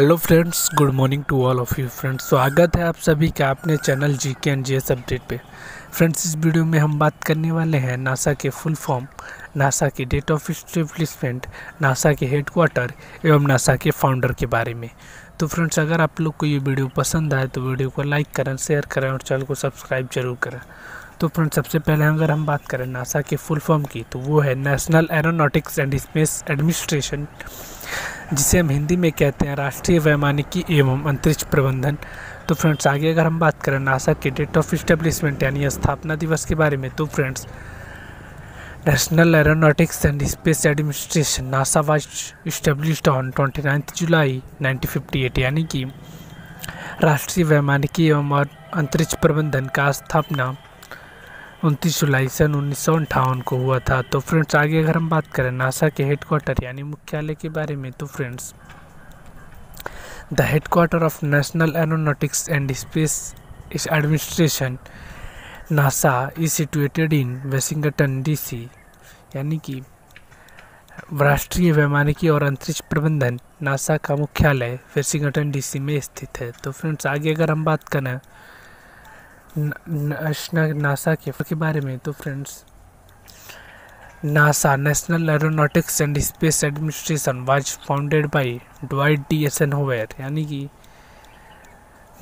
Hello friends good morning to all of you friends स्वागत है आप सभी का अपने channel G K and G S update पे। फ्रेंड्स इस वीडियो में हम बात करने वाले हैं नासा के फुल फॉर्म नासा की डेट ऑफ़ इस्टेब्लिशमेंट नासा के हेडक्वार्टर एवं नासा के फाउंडर के बारे में। तो फ्रेंड्स अगर आप लोग को ये वीडियो पसंद आए तो वीडियो को लाइक करें शेयर करें और चैनल को सब्सक्राइब ज़रूर करें। तो फ्रेंड्स सबसे पहले अगर हम बात करें नासा के फुल फॉर्म की तो वो है national aeronautics and space administration जिसे हम हिंदी में कहते हैं राष्ट्रीय वैमानिकी एवं अंतरिक्ष प्रबंधन। तो फ्रेंड्स, आगे अगर हम बात करें नासा के डेट ऑफ़ इस्टेब्लिशमेंट यानी स्थापना दिवस के बारे में तो friends, national aeronautics and space administration NASA was established on twenty ninth July nineteen यानी कि राष्ट्रीय वैमानिकी एवं अंतरिक्ष प्रबंधन का स्थापना उनतीस जुलाई सन उन्नीस को हुआ था। तो फ्रेंड्स, आगे अगर हम बात करें, नासा के हेडक्वार्टर यानी मुख्यालय के बारे में तो friends the headquarter of national aeronautics and space administration NASA is situated in Washington DC यानी कि राष्ट्रीय वैमानिकी और अंतरिक्ष प्रबंधन, नासा का मुख्यालय वेसिंगटन डीसी में स्थित है। तो फ्रेंड्स, आगे अगर हम बात करें नासा के के बारे में तो friends NASA national aeronautics and space administration was founded by Dwight D Eisenhower कि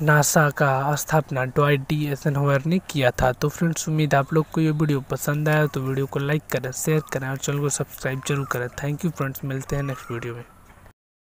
नासा का स्थापना डॉइट डी एस एन होवेर ने किया था। तो फ्रेंड्स उम्मीद आप लोग को ये वीडियो पसंद आया तो वीडियो को लाइक करें शेयर करें और चैनल को सब्सक्राइब ज़रूर करें। थैंक यू फ्रेंड्स मिलते हैं नेक्स्ट वीडियो में।